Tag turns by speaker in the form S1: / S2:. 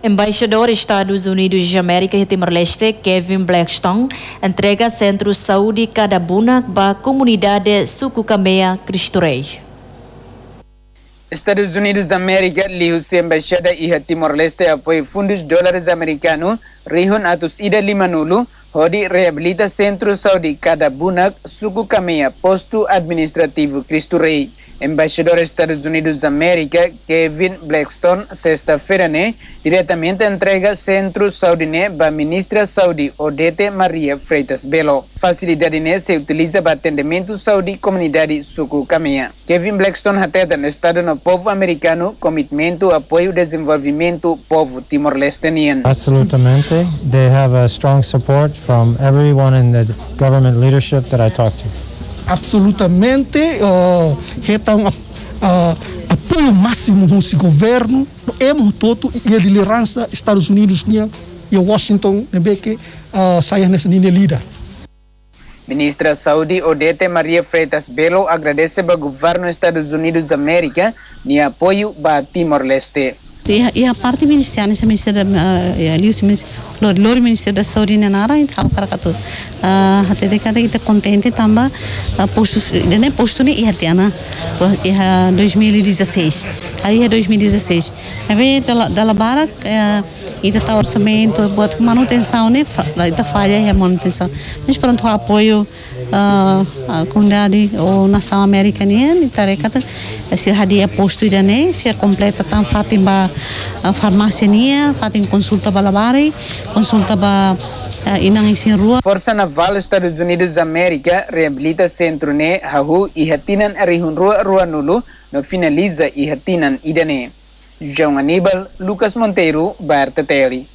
S1: Embaixador Estados Unidos de América e Timor-Leste, Kevin Blackstone, entrega Centro Saúde Cadabuna para a comunidade Sucucameia Cristo Rei.
S2: Estados Unidos da América, liu se embaixada e Timor-Leste apoia fundos dólares americanos, rihun atus ida lima nulu, hodi reabilita Centro Saúde Cadabunak, Sucucameia, posto administrativo Cristo Rei. Embaixador Estados Unidos da América, Kevin Blackstone, sexta-feira, né, diretamente entrega Centro Saúde né, para a ministra Saúde Odete Maria Freitas Belo. Facilidade né, se utiliza para atendimento saúde comunidade Suku Caminha. Kevin Blackstone atenta no Estado no povo americano, comitimento, apoio desenvolvimento povo timor-lesteniano.
S3: Absolutamente. They have a strong support from everyone in the government leadership that I talked to.
S4: Absolutamente uh, uh, apoio máximo no governo é todo e a liderança Estados Unidos e Washington também que uh, saia nessa linha líder.
S2: Ministra Saúde Odete Maria Freitas Belo agradece ao governo dos Estados Unidos da América e apoio para Timor-Leste.
S5: E a parte ministerial, esse ministério ali o lor ministério da saúde na nara e tal katu. Hati de kada kita contente tamba postos, nem posto ni ia tiana, ia 2016. Aí é 2016. Aí da da bara ita tá orçamento buat manutenção né, ita falha é manutenção. Mas pronto apoio uh, a comunidade ou nação americana ni tarekat se hadia posto ida né, se completa tam fatim ba farmácia nia, fatim consulta balabari, consulta isin rua.
S2: Força Naval Estados Unidos da América reabilita centro ne hahu e hatinan arihun rua rua nulu no finaliza e hatinan idane. João Aníbal, Lucas Monteiro, Berta Teli.